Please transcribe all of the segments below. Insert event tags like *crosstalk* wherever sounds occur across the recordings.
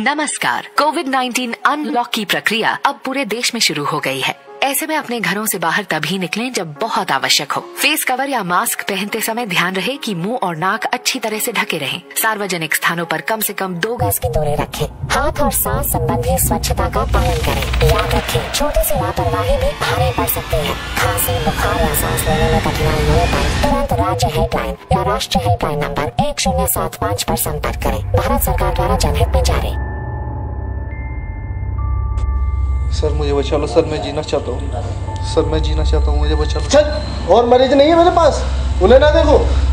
नमस्कार। Covid 19 unlock की प्रक्रिया अब पूरे देश में शुरू हो गई है। ऐसे में अपने घरों से बाहर तभी निकलें जब बहुत आवश्यक हो। फेस कवर या मास्क पहनते समय ध्यान रहे कि मुँह और नाक अच्छी तरह से ढके रहें। सार्वजनिक स्थानों पर कम से कम दो गज की दूरी रखें। हाथ और सांस संबंधी स्वच्छता का पालन करें। याद रखें, छोटी सी लापरवाही भी भारी पड़ सकती है। खांसी, बुखार या सांस लेने में कठिनाई होने पर तुरंत राज्य हेल्पलाइन या राष्ट्रीय हेल्पलाइन नंबर एक शून्य सात पाँच आरोप संपर्क करें। भारत सरकार द्वारा जनहित में जारी। सर, मुझे बचा लो सर, मैं जीना चाहता हूँ। सर, मैं जीना चाहता हूँ, मुझे बचा लो चल, और मरीज़ नहीं है मेरे पास। उन्हें ना देखो।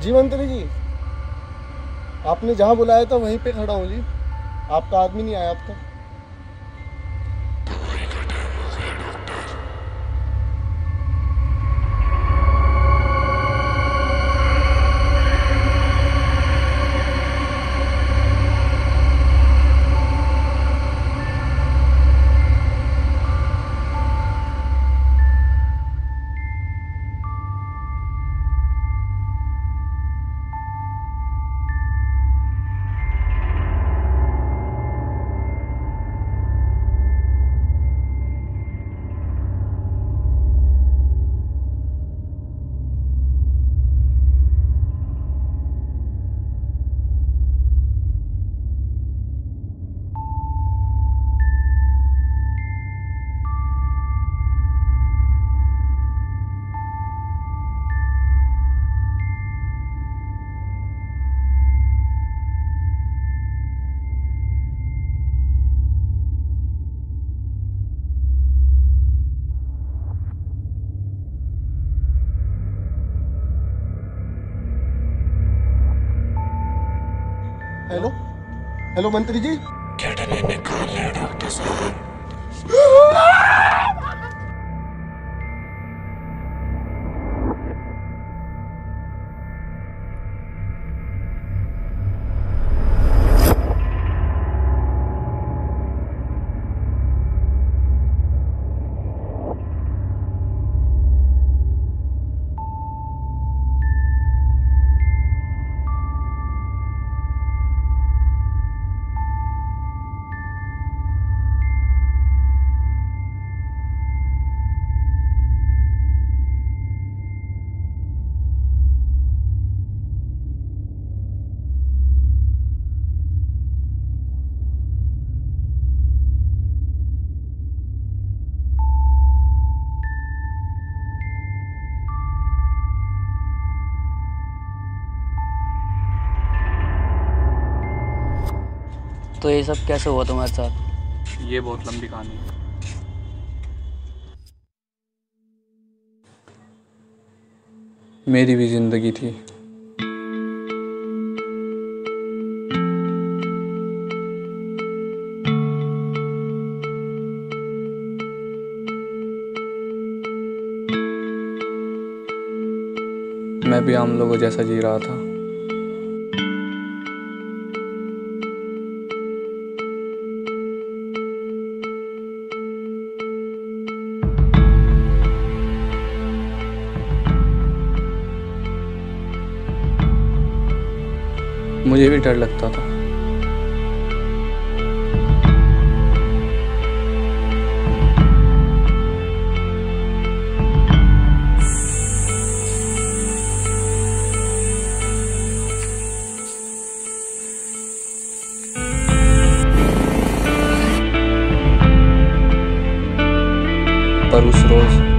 जी मंत्री जी आपने जहाँ बुलाया था वहीं पे खड़ा हूँ जी। आपका आदमी नहीं आया अब तक। हेलो मंत्री जी तो ये सब कैसे हुआ तुम्हारे साथ? ये बहुत लंबी कहानी है। मेरी भी ज़िंदगी थी। मैं भी आम लोगों जैसा जी रहा था। मुझे भी डर लगता था। पर उस रोज़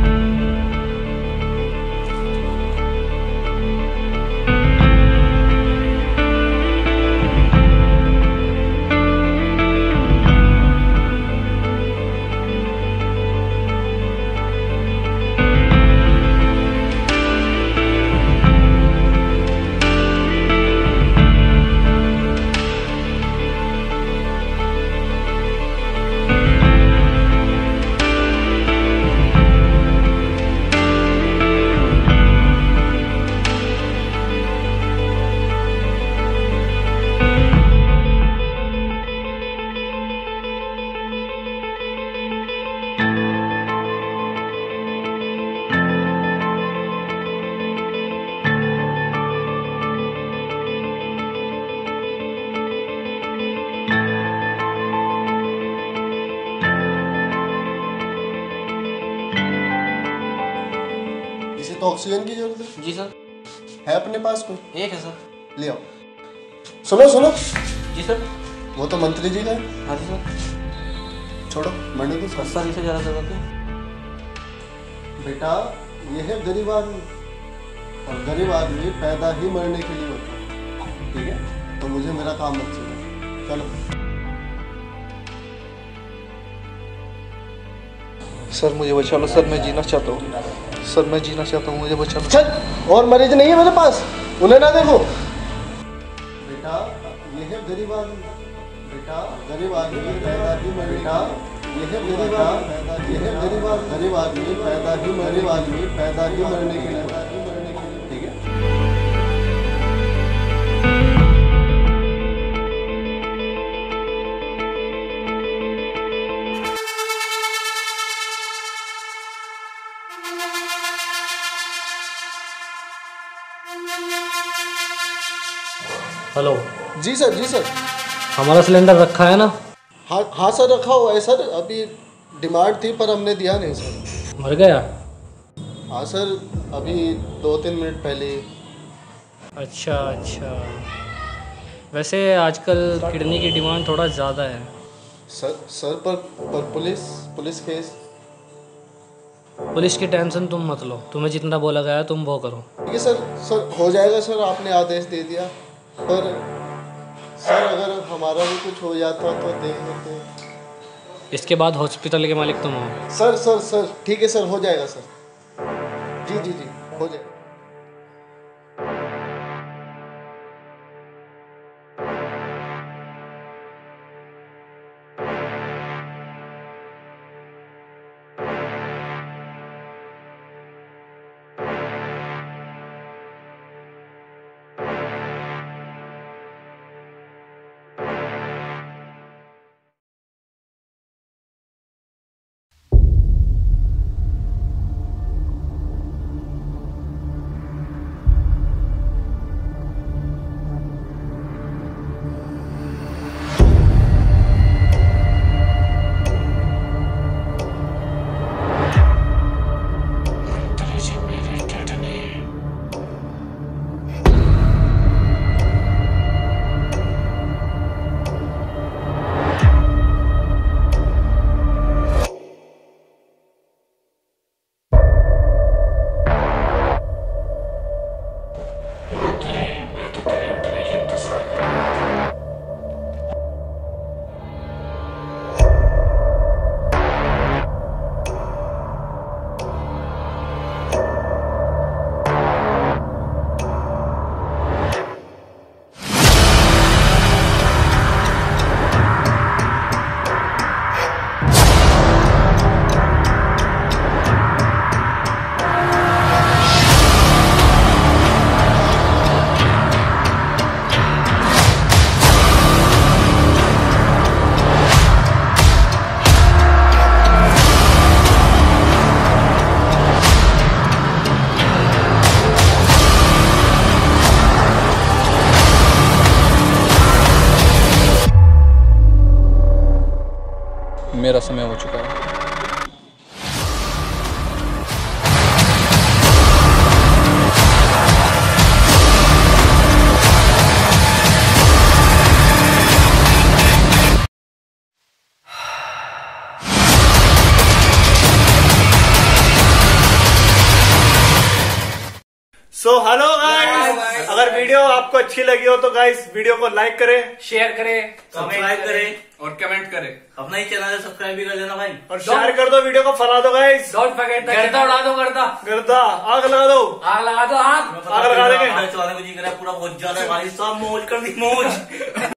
तो ऑक्सीजन की ज़रूरत है? जी सर। है अपने पास कोई? एक है सर। ले आओ। सुनो सुनो। जी सर। वो तो मंत्री जी का है। हाँ जी सर। छोड़ो मरने दो बस सर इसे ज़्यादा ज़रूरत है बेटा ये है गरीब आदमी। और गरीब आदमी पैदा ही मरने के लिए होता है। ठीक है? तो मुझे मेरा काम मत चलो चलो। सर मुझे बचा लो सर मैं जीना चाहता हूँ। सर मैं जीना चाहता हूँ मुझे बचा चल और मरीज़ नहीं है मेरे पास। उन्हें ना देखो। बेटा ये है गरीब आदमी। बेटा गरीब आदमी पैदा बेटा ये है गरीब आदमी। ये है गरीब आदमी। गरीब आदमी पैदा ही गरीब आदमी पैदा मरने के लिए। ठीक है? जी सर जी सर। हमारा सिलेंडर रखा है ना? हाँ हाँ सर रखा हुआ है सर। अभी डिमांड थी पर हमने दिया नहीं सर। मर गया? हाँ सर अभी दो तीन मिनट पहले। अच्छा अच्छा। वैसे आजकल किडनी की डिमांड थोड़ा ज़्यादा है। सर सर पर पर पुलिस पुलिस केस। पुलिस की टेंशन तुम मत लो। तुम्हें जितना बोला गया तुम वो करो। ठीक है सर सर हो जाएगा सर आपने आदेश दे दिया। पर सर अगर हमारा भी कुछ हो जाता तो देख लेते इसके बाद हॉस्पिटल के मालिक तुम हो। सर सर सर ठीक है सर हो जाएगा सर। जी जी जी हो जाएगा। सो हेलो गाइस अगर वीडियो आपको अच्छी लगी हो तो गाइस वीडियो को लाइक करें शेयर करें सब्सक्राइब करें और कमेंट करें। अपना ही चैनल सब्सक्राइब भी कर देना भाई। और शेयर कर दो वीडियो को फैला दो गाइस डोंट फॉरगेट गर्दा उड़ा दो गर्दा। गर्दा आग लगा दो। आग लगा दो आग आग लगा देंगे। चलाने को जी करा पूरा बहुत ज़्यादा भाई सब मौज कर दी मौज *laughs*